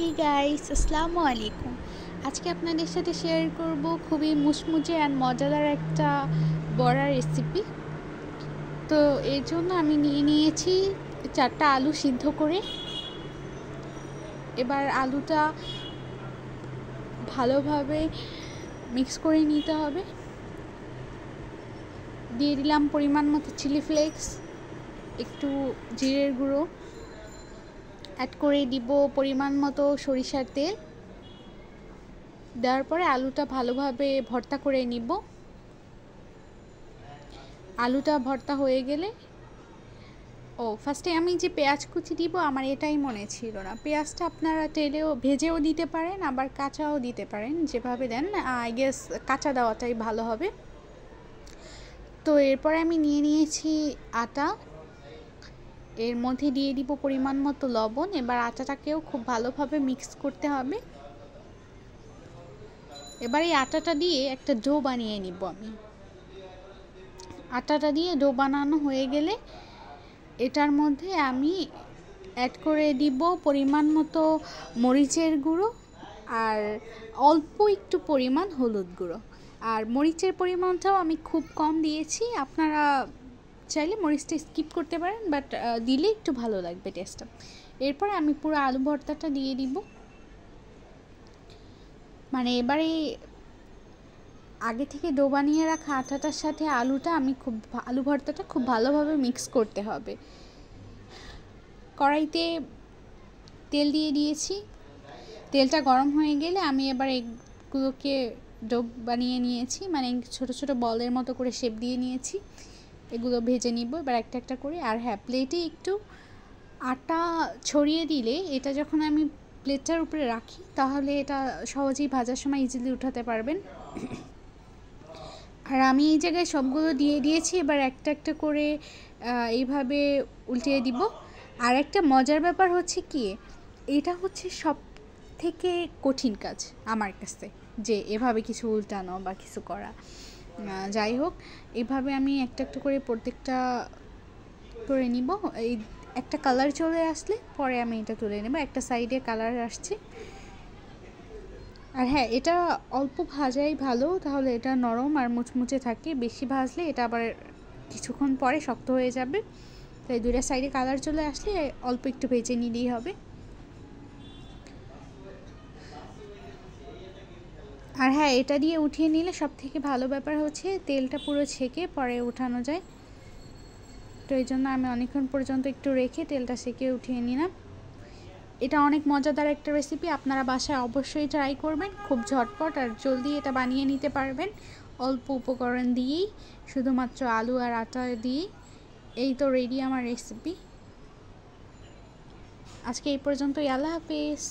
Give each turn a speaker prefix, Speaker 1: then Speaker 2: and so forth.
Speaker 1: Hey guys আসসালামু আলাইকুম। আজকে আপনাদের সাথে শেয়ার করব খুবই মুচমুচে অ্যান্ড মজাদার একটা বড়া রেসিপি তো এর জন্য আমি নিয়ে নিয়েছি চারটা আলু সিদ্ধ করে। এবার আলুটা ভালোভাবে মিক্স করে নিতে হবে। দিয়ে দিলাম পরিমাণ মতো চিলি ফ্লেক্স একটু জিরের গুঁড়ো। অ্যাড করে দিব পরিমাণ মতো সরিষার তেল। দেওয়ার পরে আলুটা ভালোভাবে ভর্তা করে নিব। আলুটা ভর্তা হয়ে গেলে, ও ফার্স্টে আমি যে পেঁয়াজ কুচি দিব, আমার এটাই মনে ছিল না। পেঁয়াজটা আপনারা তেলেও ভেজেও দিতে পারেন, আবার কাঁচাও দিতে পারেন, যেভাবে দেন, আই গেস কাঁচা দেওয়াটাই ভালো হবে। তো এরপরে আমি নিয়ে নিয়েছি আটা। এর মধ্যে দিয়ে দিব পরিমাণ মতো লবণ। এবার আটাটাকেও খুব ভালোভাবে মিক্স করতে হবে। এবার এই আটাটা দিয়ে একটা ডো বানিয়ে নিব আমি। আটাটা দিয়ে ডো বানানো হয়ে গেলে এটার মধ্যে আমি অ্যাড করে দিব পরিমাণ মতো মরিচের গুঁড়ো আর অল্প একটু পরিমাণ হলুদ গুঁড়ো। আর মরিচের পরিমাণটাও আমি খুব কম দিয়েছি। আপনারা চাইলে মরিচটা স্কিপ করতে পারেন বাট দিলে একটু ভালো লাগবে টেস্টটা এরপর আমি পুরো আলু ভর্তাটা দিয়ে দিব। মানে এবারে আগে থেকে ডো বানিয়ে রাখা আটাটার সাথে আলুটা আমি খুব আলু ভর্তাটা খুব ভালোভাবে মিক্স করতে হবে। কড়াইতে তেল দিয়ে দিয়েছি। তেলটা গরম হয়ে গেলে আমি এবার এগুলোকে ডোব বানিয়ে নিয়েছি মানে ছোট ছোট বলের মতো করে শেপ দিয়ে নিয়েছি। এগুলো ভেজে নিব। এবার একটা একটা করে, আর হ্যাঁ প্লেটে একটু আটা ছড়িয়ে দিলে এটা যখন আমি প্লেটটার উপরে রাখি, তাহলে এটা সহজেই ভাজার সময় ইজিলি উঠাতে পারবেন। আর আমি এই জায়গায় সবগুলো দিয়ে দিয়েছি, এবার একটা একটা করে এইভাবে উল্টিয়ে দিব। আর একটা মজার ব্যাপার হচ্ছে কি, এটা হচ্ছে সব থেকে কঠিন কাজ আমার কাছে, যে এভাবে কিছু উল্টানো বা কিছু করা। যাই হোক, এভাবে আমি একটা একটা করে প্রত্যেকটা করে নিব। এই একটা কালার চলে আসলে পরে আমি এটা তুলে নেব। একটা সাইডে কালার আসছে। আর হ্যাঁ এটা অল্প ভাজাই ভালো, তাহলে এটা নরম আর মুচমুচে থাকে। বেশি ভাজলে এটা আবার কিছুক্ষণ পরে শক্ত হয়ে যাবে। তাই দুইটা সাইডে কালার চলে আসলে অল্প একটু ভেজে নিলেই হবে। আর হ্যাঁ এটা দিয়ে উঠিয়ে নিলে সব থেকে ভালো ব্যাপার হচ্ছে তেলটা পুরো ছেঁকে পরে উঠানো যায়। তো এই জন্য আমি অনেকক্ষণ পর্যন্ত একটু রেখে তেলটা সেঁকে উঠিয়ে নিলাম। এটা অনেক মজাদার একটা রেসিপি আপনারা বাসায় অবশ্যই ট্রাই করবেন। খুব ঝটপট আর জলদি এটা বানিয়ে নিতে পারবেন। অল্প উপকরণ দিয়েই, শুধুমাত্র আলু আর আটা দিয়েই। এই তো রেডি আমার রেসিপি আজকে এই পর্যন্তই, আল্লাহ হাফিজ।